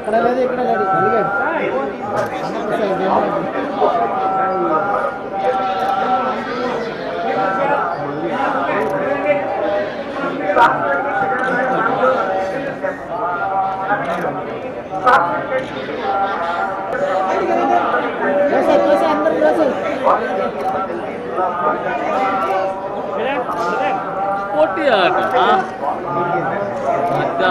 అక్కడ లేదు ఇక్కడ లేదు అడిగాడు తోసే తోసే అందరు తోసే పోటీ ఆట అద్దా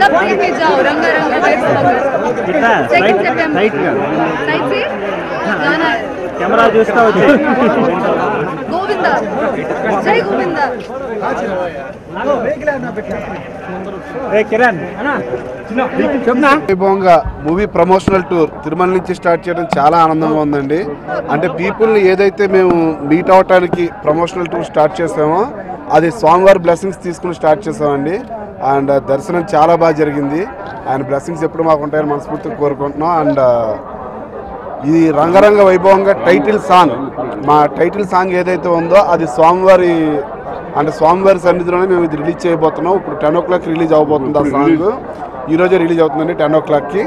सब लेके जाओ रंगा रंगा सेकंड सितंबर साइड से गाना है కెమెరా చూస్తా వచ్చి गोविंदा जय गोविंदा కిరణ్ వైభవంగా మూవీ ప్రమోషనల్ టూర్ తిరుమల నుంచి స్టార్ట్ చేయడం చాలా ఆనందంగా ఉందండి. అంటే పీపుల్ని ఏదైతే మేము మీట్ అవటానికి ప్రమోషనల్ టూర్ స్టార్ట్ చేసామో అది స్వామివారి బ్లెస్సింగ్స్ తీసుకుని స్టార్ట్ చేసామండి. అండ్ దర్శనం చాలా బాగా జరిగింది. ఆయన బ్లెస్సింగ్స్ ఎప్పుడు మాకు ఉంటాయని మనస్ఫూర్తిగా కోరుకుంటున్నాం. అండ్ ఇది రంగరంగ వైభవంగా టైటిల్ సాంగ్ మా టైటిల్ సాంగ్ ఏదైతే ఉందో అది స్వామివారి అంటే స్వామివారి సన్నిధిలోనే మేము ఇది రిలీజ్ చేయబోతున్నాం. ఇప్పుడు టెన్ ఓ క్లాక్ రిలీజ్ అవబోతుంది ఆ సాంగ్. ఈ రోజే రిలీజ్ అవుతుందండి టెన్ ఓ క్లాక్కి.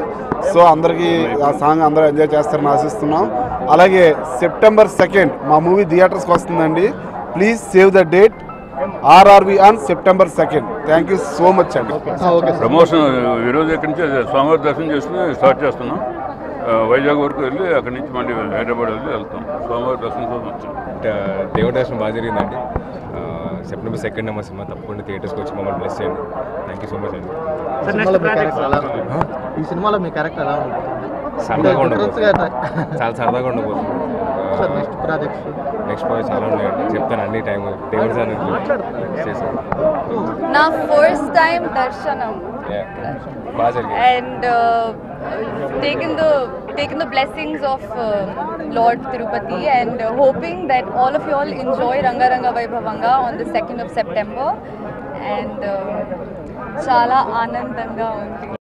సో అందరికీ ఆ సాంగ్ అందరూ ఎంజాయ్ చేస్తారని ఆశిస్తున్నాం. అలాగే సెప్టెంబర్ సెకండ్ మా మూవీ థియేటర్స్కి వస్తుందండి. Please save the date. RRV on September second. Thank you so much అండి. ప్రమోషన్ ఈరోజు ఇక్కడి నుంచి? స్వామివారి దర్శనం చేసుకుని స్టార్ట్ చేస్తున్నాం. వైజాగ్ వరకు వెళ్ళి అక్కడి నుంచి మళ్ళీ హైదరాబాద్ వెళ్ళి వెళ్తాం. స్వామివారి దర్శనం కోసం వచ్చాం. దేవుడి దర్శనం బాగా జరిగిందండి. సెప్టెంబర్ సెకండ్ మా సినిమా తప్పకుండా థియేటర్స్కి వచ్చి మమ్మల్ని బ్లెస్ చేయండి. థ్యాంక్ యూ సో మచ్ అండి. ఈ సినిమాలో మీ క్యారెక్టర్ ఎలా ఉంటుంది సరదాగా ఉండబోతుంది. చాలా సరదాగా ఉండబోతుంది. Sir next projects next project చాలా ఉన్నాయండి చెప్తాను అన్ని టైం దేవుడి సార్ నా ఫస్ట్ టైం దర్శనం. బాగా జరిగింది. Uh, taken the taken the blessings of uh, Lord Tirupati and uh, hoping that all of you all enjoy Ranga Ranga Vaibhavanga on the 2nd of September and uh, chala anandanga.